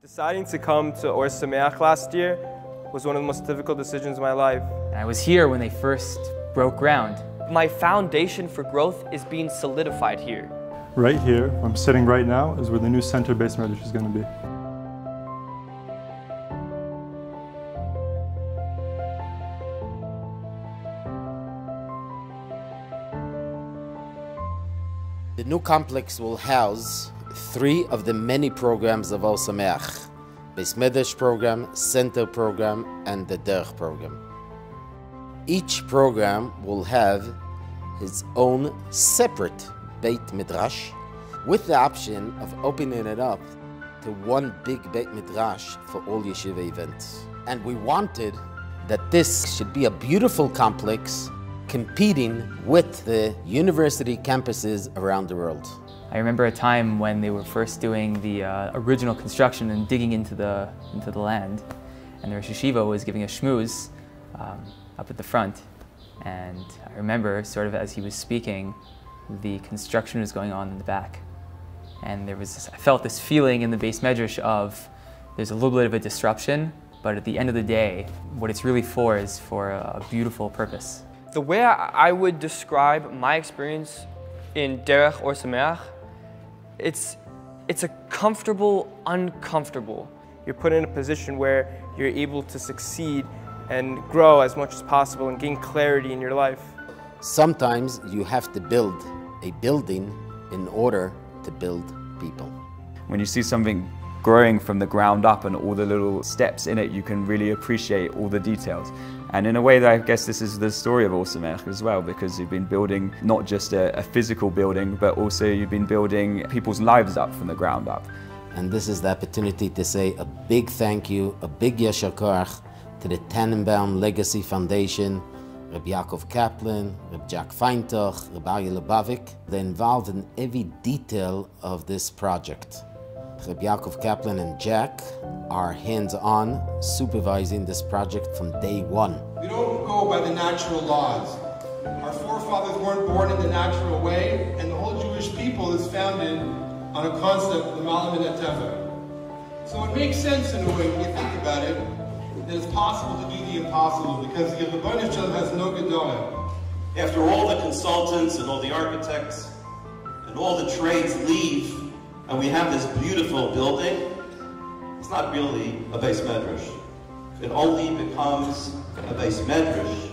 Deciding to come to Ohr Somayach last year was one of the most difficult decisions of my life. And I was here when they first broke ground. My foundation for growth is being solidified here. Right here, where I'm sitting right now, is where the new center beis medrash is going to be. The new complex will house three of the many programs of Ohr Somayach, Beis program, Center program, and the Derech program. Each program will have its own separate Beit Midrash with the option of opening it up to one big Beit Midrash for all yeshiva events. And we wanted that this should be a beautiful complex competing with the university campuses around the world. I remember a time when they were first doing the uh, original construction and digging into the, into the land. And the Rosh Yeshiva was giving a schmooze um, up at the front. And I remember sort of as he was speaking, the construction was going on in the back. And there was this, I felt this feeling in the beis medrash of there's a little bit of a disruption, but at the end of the day, what it's really for is for a, a beautiful purpose. The way I would describe my experience in Derech Ohr Somayach, it's, it's a comfortable, uncomfortable. You're put in a position where you're able to succeed and grow as much as possible and gain clarity in your life. Sometimes you have to build a building in order to build people. When you see something growing from the ground up and all the little steps in it, you can really appreciate all the details. And in a way, that I guess this is the story of Ohr Somayach as well, because you've been building not just a, a, physical building, but also you've been building people's lives up from the ground up. And this is the opportunity to say a big thank you, a big yashar koach to the Tannenbaum Legacy Foundation, Reb Yaakov Kaplan, Reb Jack Feintoch, Reb Aryeh Lubavik. They're involved in every detail of this project. Reb Yaakov Kaplan and Jack are hands-on supervising this project from day one. We don't go by the natural laws. Our forefathers weren't born in the natural way, and the whole Jewish people is founded on a concept, the Malam Teva. So it makes sense in a way when you think about it, that it's possible to do the impossible, because the Rebbeinu Shalom has no Gedolah. After all the consultants and all the architects and all the trades leave and we have this beautiful building, it's not really a beis medrash. It only becomes a beis medrash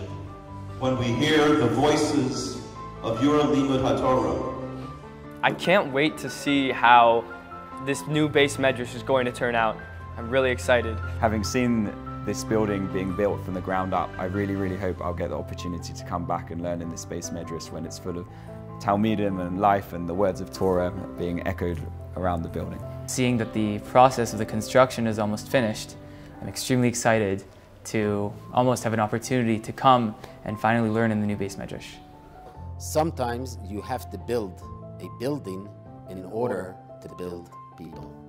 when we hear the voices of your limud haTorah. I can't wait to see how this new beis medrash is going to turn out. I'm really excited. Having seen this building being built from the ground up, I really, really hope I'll get the opportunity to come back and learn in this beis medrash when it's full of Talmidim and life and the words of Torah being echoed around the building. Seeing that the process of the construction is almost finished, I'm extremely excited to almost have an opportunity to come and finally learn in the new beis medrash. Sometimes you have to build a building in order to build people.